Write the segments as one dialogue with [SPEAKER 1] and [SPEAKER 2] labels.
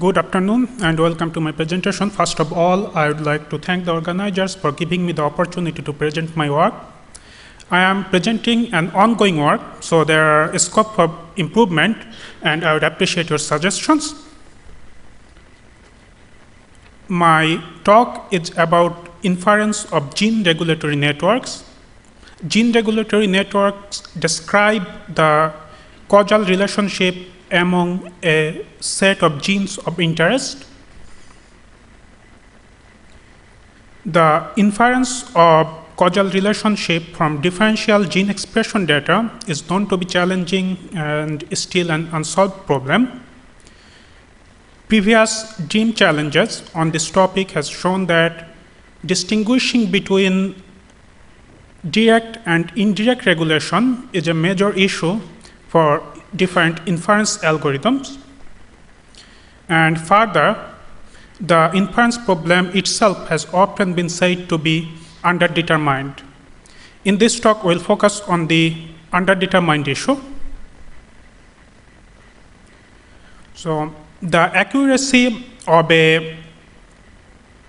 [SPEAKER 1] Good afternoon and welcome to my presentation. First of all, I would like to thank the organizers for giving me the opportunity to present my work. I am presenting an ongoing work, so there are scope for improvement and I would appreciate your suggestions. My talk is about inference of gene regulatory networks. Gene regulatory networks describe the causal relationship among a set of genes of interest. The inference of causal relationship from differential gene expression data is known to be challenging and still an unsolved problem. Previous DREAM challenges on this topic has shown that distinguishing between direct and indirect regulation is a major issue for different inference algorithms. And further, the inference problem itself has often been said to be underdetermined. In this talk, we'll focus on the underdetermined issue. So, the accuracy of a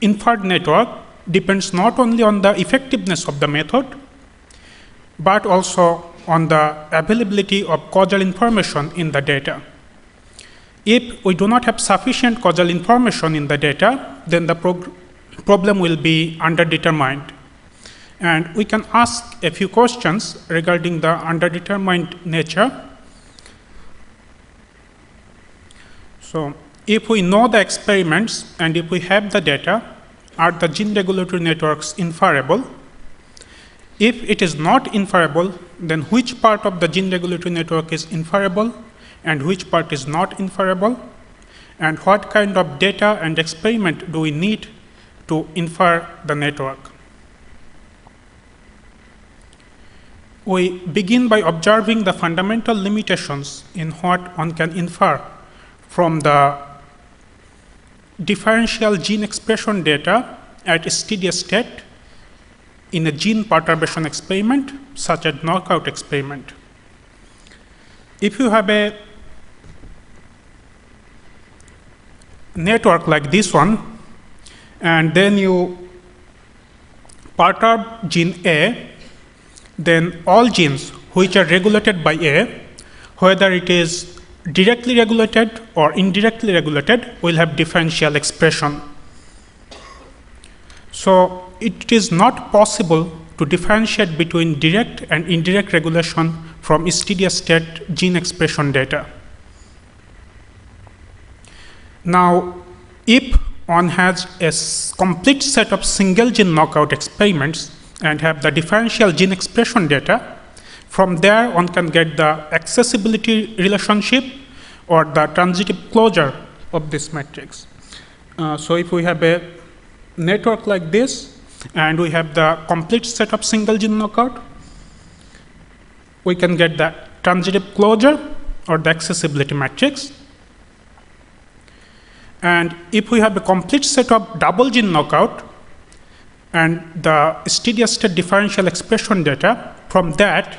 [SPEAKER 1] inferred network depends not only on the effectiveness of the method, but also on the availability of causal information in the data. If we do not have sufficient causal information in the data, then the problem will be underdetermined. And we can ask a few questions regarding the underdetermined nature. So, if we know the experiments and if we have the data, are the gene regulatory networks inferable? If it is not inferable, then which part of the gene regulatory network is inferable and which part is not inferable? And what kind of data and experiment do we need to infer the network? We begin by observing the fundamental limitations in what one can infer from the differential gene expression data at steady state in a gene perturbation experiment, such as knockout experiment. If you have a network like this one, and then you perturb gene A, then all genes which are regulated by A, whether it is directly regulated or indirectly regulated, will have differential expression. So it is not possible to differentiate between direct and indirect regulation from steady state gene expression data. Now, if one has a complete set of single gene knockout experiments and have the differential gene expression data, from there one can get the accessibility relationship or the transitive closure of this matrix. Uh, so if we have a network like this, and we have the complete set of single gene knockout, we can get the transitive closure or the accessibility matrix. And if we have a complete set of double gene knockout and the steady state differential expression data, from that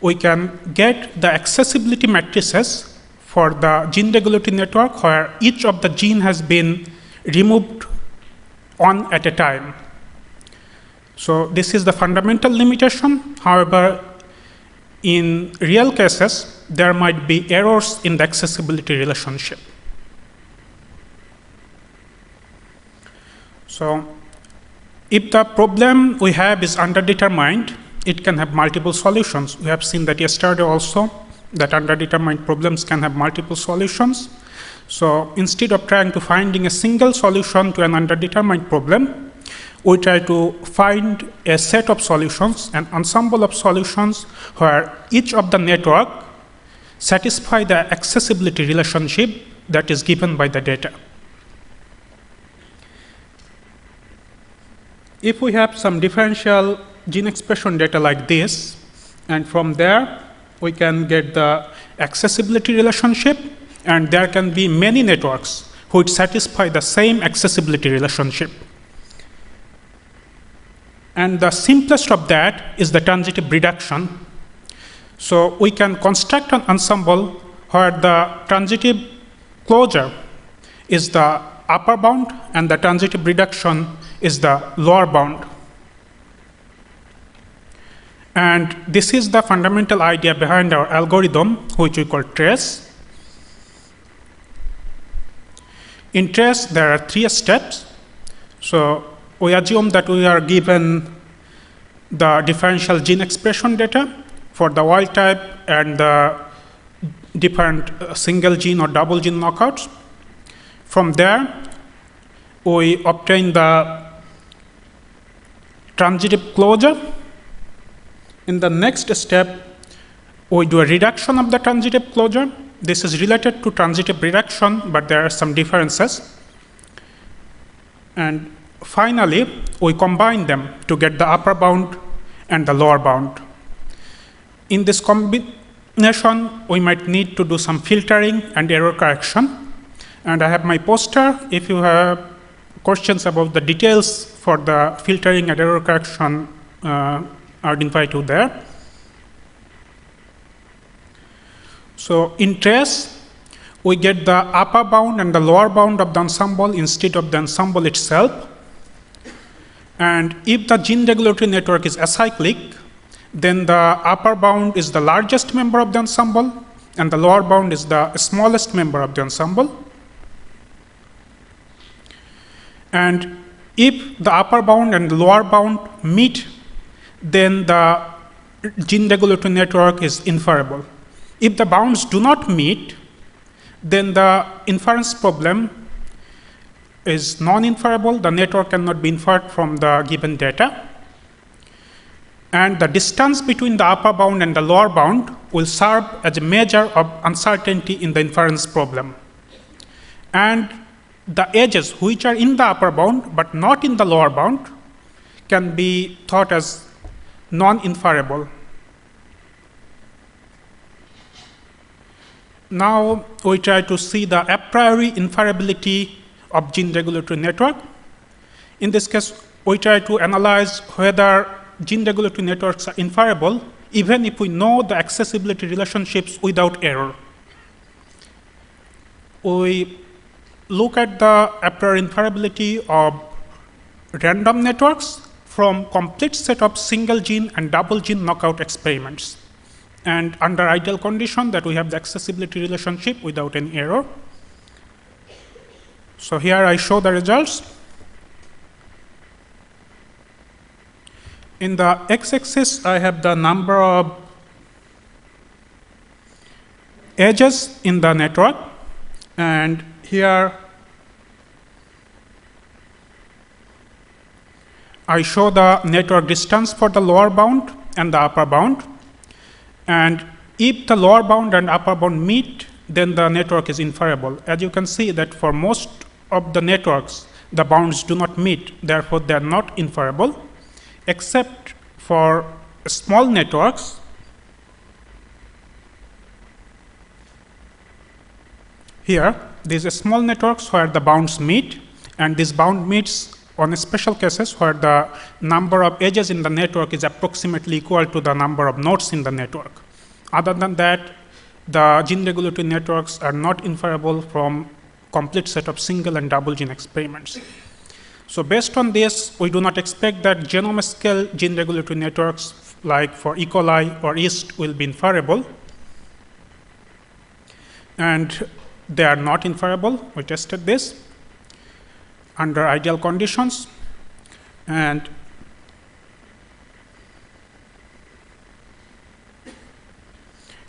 [SPEAKER 1] we can get the accessibility matrices for the gene regulatory network where each of the gene has been removed one at a time. So this is the fundamental limitation. However, in real cases, there might be errors in the accessibility relationship. So if the problem we have is underdetermined, it can have multiple solutions. We have seen that yesterday also, that underdetermined problems can have multiple solutions. So instead of trying to finding a single solution to an underdetermined problem, we try to find a set of solutions, an ensemble of solutions where each of the network satisfy the accessibility relationship that is given by the data. If we have some differential gene expression data like this, and from there we can get the accessibility relationship, and there can be many networks which satisfy the same accessibility relationship. And the simplest of that is the transitive reduction. So we can construct an ensemble where the transitive closure is the upper bound and the transitive reduction is the lower bound. And this is the fundamental idea behind our algorithm, which we call trace. In trace, there are three steps. So we assume that we are given the differential gene expression data for the wild type and the different uh, single gene or double gene knockouts. From there, we obtain the transitive closure. In the next step, we do a reduction of the transitive closure. This is related to transitive reduction, but there are some differences. And finally, we combine them to get the upper bound and the lower bound. In this combination, we might need to do some filtering and error correction. And I have my poster. If you have questions about the details for the filtering and error correction, uh, I would invite you there. So in trace, we get the upper bound and the lower bound of the ensemble instead of the ensemble itself. And if the gene regulatory network is acyclic, then the upper bound is the largest member of the ensemble, and the lower bound is the smallest member of the ensemble. And if the upper bound and lower bound meet, then the gene regulatory network is inferable. If the bounds do not meet, then the inference problem is non-inferable. The network cannot be inferred from the given data. And the distance between the upper bound and the lower bound will serve as a measure of uncertainty in the inference problem. And the edges which are in the upper bound but not in the lower bound can be thought as non-inferable. Now we try to see the a priori inferability of gene regulatory network. In this case, we try to analyze whether gene regulatory networks are inferable even if we know the accessibility relationships without error. We look at the a priori inferability of random networks from complete set of single gene and double gene knockout experiments. And under ideal condition that we have the accessibility relationship without any error. So here I show the results. In the x-axis, I have the number of edges in the network. And here I show the network distance for the lower bound and the upper bound. And if the lower bound and upper bound meet, then the network is inferable. As you can see that for most of the networks, the bounds do not meet, therefore they are not inferable, except for small networks. Here, these small networks where the bounds meet, and this bound meets on special cases where the number of edges in the network is approximately equal to the number of nodes in the network. Other than that, the gene regulatory networks are not inferable from complete set of single and double gene experiments. So based on this, we do not expect that genome scale gene regulatory networks like for E. coli or yeast will be inferable. And they are not inferable. We tested this under ideal conditions. And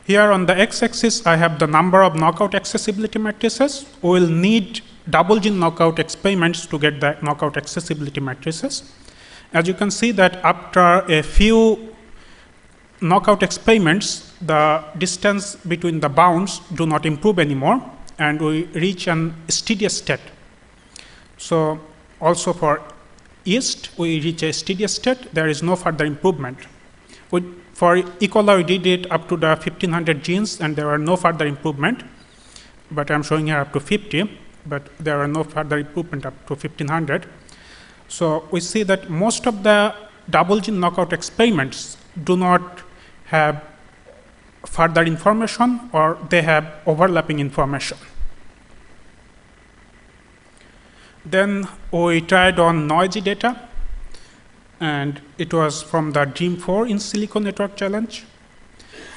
[SPEAKER 1] Here on the x-axis, I have the number of knockout accessibility matrices. We will need double gene knockout experiments to get the knockout accessibility matrices. As you can see that after a few knockout experiments, the distance between the bounds do not improve anymore, and we reach an steady state. So also for yeast, we reach a steady state. There is no further improvement. For E. coli, we did it up to the 1500 genes, and there were no further improvement. But I'm showing here up to 50, but there are no further improvement up to 1500. So we see that most of the double gene knockout experiments do not have further information or they have overlapping information. Then we tried on noisy data, and it was from the DREAM4 in Silico Network Challenge.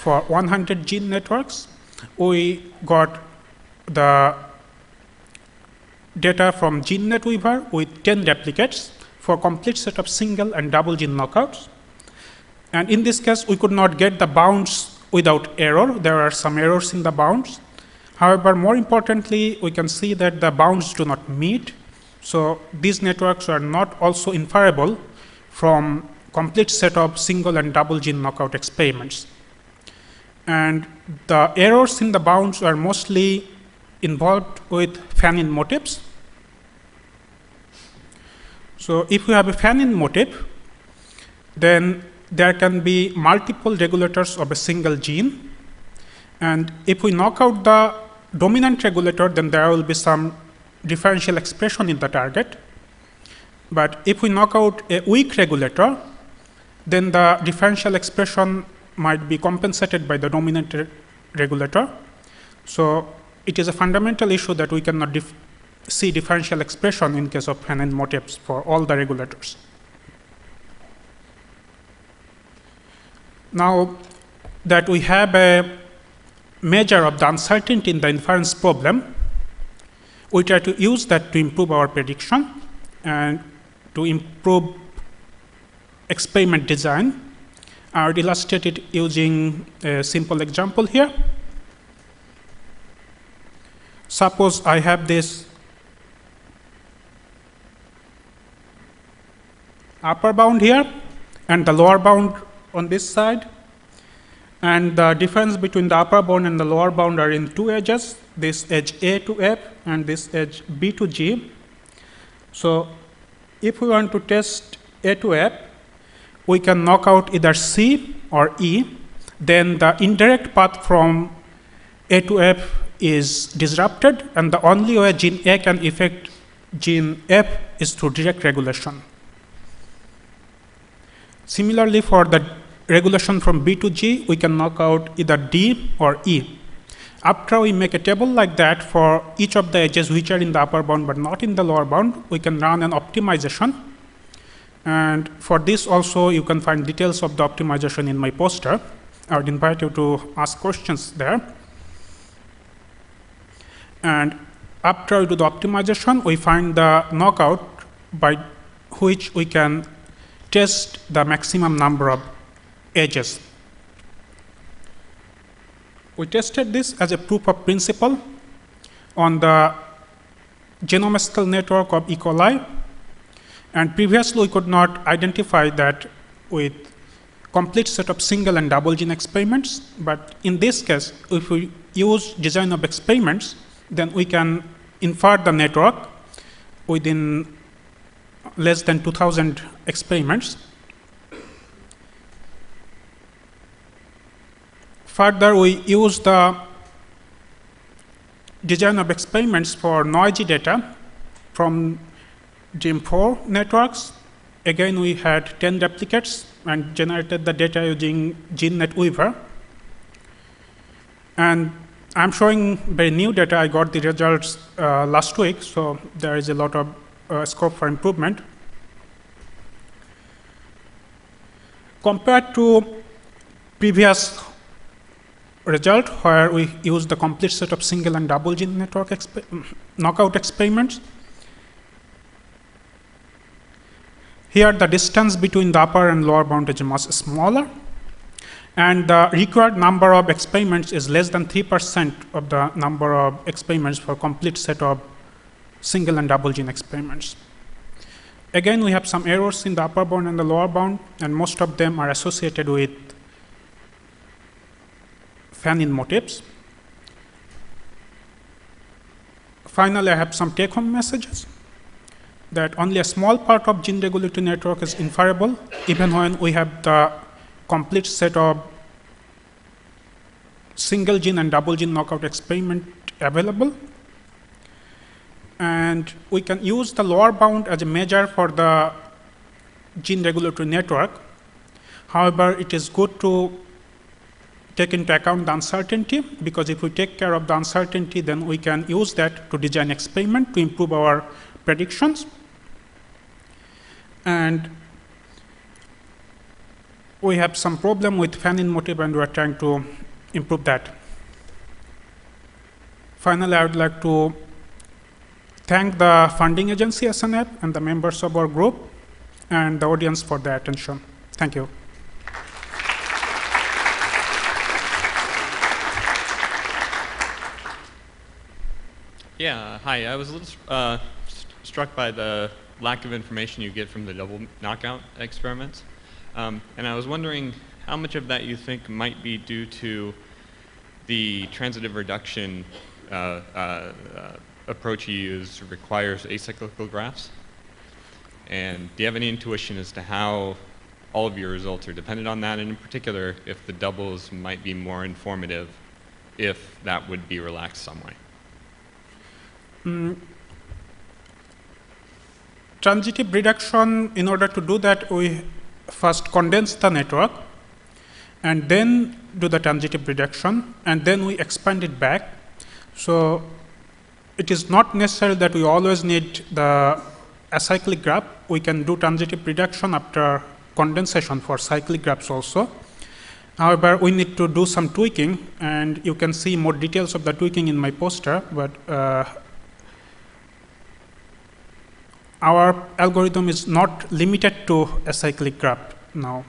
[SPEAKER 1] For 100 gene networks, we got the data from GeneNet Weaver with 10 replicates for complete set of single and double gene knockouts. And in this case, we could not get the bounds without error. There are some errors in the bounds. However, more importantly, we can see that the bounds do not meet. So these networks are not also inferable from complete set of single and double gene knockout experiments. And the errors in the bounds are mostly involved with fan-in motifs. So if you have a fan-in motif, then there can be multiple regulators of a single gene. And if we knock out the dominant regulator, then there will be some differential expression in the target. But if we knock out a weak regulator, then the differential expression might be compensated by the dominant re regulator. So it is a fundamental issue that we cannot dif see differential expression in case of fan-in motifs for all the regulators. Now that we have a measure of the uncertainty in the inference problem, we try to use that to improve our prediction and to improve experiment design. I will illustrate it using a simple example here. Suppose I have this upper bound here and the lower bound on this side. And the difference between the upper bound and the lower bound are in two edges, this edge A to F and this edge B to G. So if we want to test A to F, we can knock out either C or E. Then the indirect path from A to F is disrupted, and the only way gene A can affect gene F is through direct regulation. Similarly, for the regulation from B to G, we can knock out either D or E. After we make a table like that for each of the edges which are in the upper bound but not in the lower bound, we can run an optimization. And for this also, you can find details of the optimization in my poster. I would invite you to ask questions there. And after we do the optimization, we find the knockout by which we can test the maximum number of edges. We tested this as a proof of principle on the genome scale network of E. coli. And previously, we could not identify that with complete set of single and double gene experiments. But in this case, if we use design of experiments, then we can infer the network within less than 2,000 experiments. Further, we use the design of experiments for noisy data from DREAM4 networks. Again, we had 10 replicates and generated the data using GeneNet Weaver. And I'm showing very new data. I got the results uh, last week, so there is a lot of uh, scope for improvement. Compared to previous result where we use the complete set of single and double gene network exper mm, knockout experiments. Here the distance between the upper and lower bound is much smaller and the required number of experiments is less than 3% of the number of experiments for complete set of single and double gene experiments. Again, we have some errors in the upper bound and the lower bound, and most of them are associated with fan-in motifs. Finally, I have some take-home messages that only a small part of gene regulatory network is inferable, even when we have the complete set of single gene and double gene knockout experiment available. And we can use the lower bound as a measure for the gene regulatory network. However, it is good to take into account the uncertainty because if we take care of the uncertainty, then we can use that to design experiment to improve our predictions. And we have some problem with fan-in motif and we are trying to improve that. Finally, I would like to thank the funding agency SNF and the members of our group and the audience for their attention. Thank you.
[SPEAKER 2] Yeah, hi. I was a little uh, st- struck by the lack of information you get from the double knockout experiments. Um, and I was wondering how much of that you think might be due to the transitive reduction uh, uh, uh, approach you use requires acyclical graphs? And do you have any intuition as to how all of your results are dependent on that? And in particular, if the doubles might be more informative if that would be relaxed some way?
[SPEAKER 1] Mm, transitive reduction, in order to do that, we first condense the network and then do the transitive reduction and then we expand it back. So it is not necessary that we always need the acyclic graph. We can do transitive reduction after condensation for cyclic graphs also. However, we need to do some tweaking and you can see more details of the tweaking in my poster, but uh, our algorithm is not limited to a cyclic graph now.